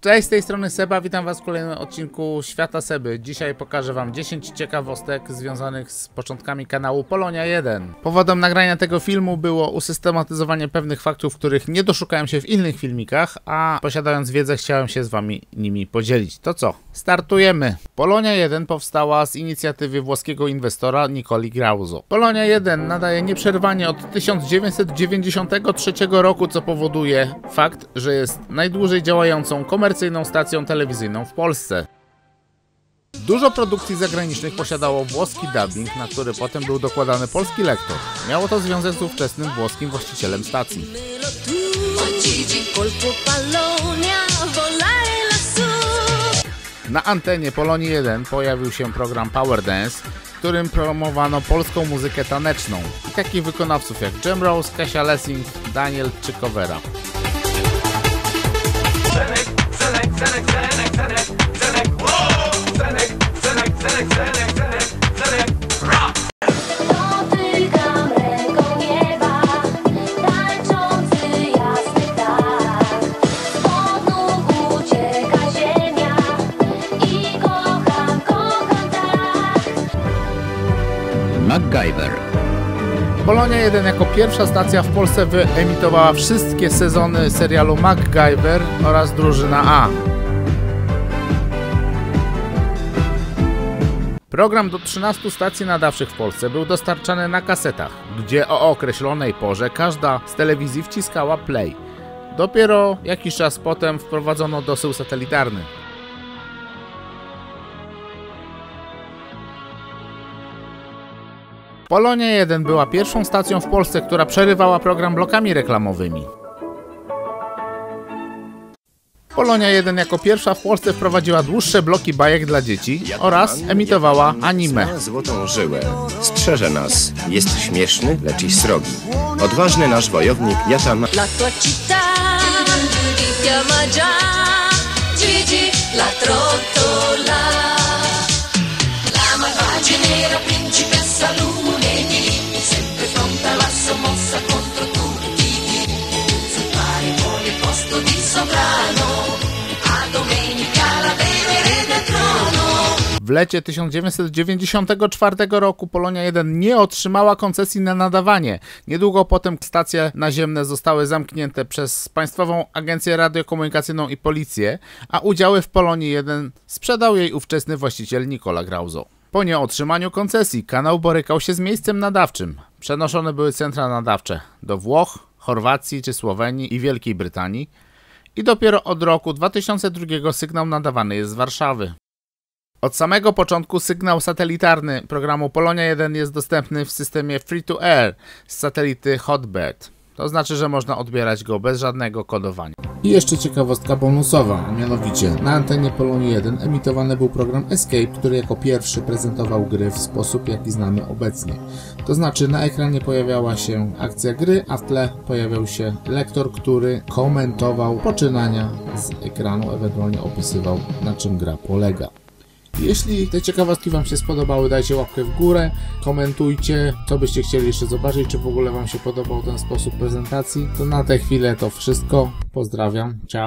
Cześć, z tej strony Seba, witam was w kolejnym odcinku Świata Seby. Dzisiaj pokażę wam 10 ciekawostek związanych z początkami kanału Polonia 1. Powodem nagrania tego filmu było usystematyzowanie pewnych faktów, których nie doszukałem się w innych filmikach, a posiadając wiedzę chciałem się z wami nimi podzielić. To co? Startujemy! Polonia 1 powstała z inicjatywy włoskiego inwestora Nicoli Grauso. Polonia 1 nadaje nieprzerwanie od 1993 roku, co powoduje fakt, że jest najdłużej działającą komercyjną stacją telewizyjną w Polsce. Dużo produkcji zagranicznych posiadało włoski dubbing, na który potem był dokładany polski lektor. Miało to związek z ówczesnym włoskim właścicielem stacji. Na antenie Polonii 1 pojawił się program Power Dance, w którym promowano polską muzykę taneczną i takich wykonawców jak Jam Rose, Kasia Lessing, Daniel czy Covera. MacGyver. Polonia 1 jako pierwsza stacja w Polsce wyemitowała wszystkie sezony serialu MacGyver oraz Drużyna A. Program do 13 stacji nadawczych w Polsce był dostarczany na kasetach, gdzie o określonej porze każda z telewizji wciskała play. Dopiero jakiś czas potem wprowadzono dosył satelitarny. Polonia 1 była pierwszą stacją w Polsce, która przerywała program blokami reklamowymi. Polonia 1 jako pierwsza w Polsce wprowadziła dłuższe bloki bajek dla dzieci oraz emitowała anime. Złotą żyłę. Strzeże nas. Jest śmieszny, lecz i srogi. Odważny nasz wojownik Jatama La W lecie 1994 roku Polonia 1 nie otrzymała koncesji na nadawanie. Niedługo potem stacje naziemne zostały zamknięte przez Państwową Agencję Radiokomunikacyjną i Policję, a udziały w Polonii 1 sprzedał jej ówczesny właściciel Nicola Grauso. Po nieotrzymaniu koncesji kanał borykał się z miejscem nadawczym. Przenoszone były centra nadawcze do Włoch, Chorwacji czy Słowenii i Wielkiej Brytanii i dopiero od roku 2002 sygnał nadawany jest z Warszawy. Od samego początku sygnał satelitarny programu Polonia 1 jest dostępny w systemie Free to Air z satelity Hotbird. To znaczy, że można odbierać go bez żadnego kodowania. I jeszcze ciekawostka bonusowa, a mianowicie na antenie Polonii 1 emitowany był program Escape, który jako pierwszy prezentował gry w sposób jaki znamy obecnie. To znaczy na ekranie pojawiała się akcja gry, a w tle pojawiał się lektor, który komentował poczynania z ekranu, ewentualnie opisywał na czym gra polega. Jeśli te ciekawostki Wam się spodobały, dajcie łapkę w górę, komentujcie, co byście chcieli jeszcze zobaczyć, czy w ogóle Wam się podobał ten sposób prezentacji. To na tę chwilę to wszystko. Pozdrawiam, ciao.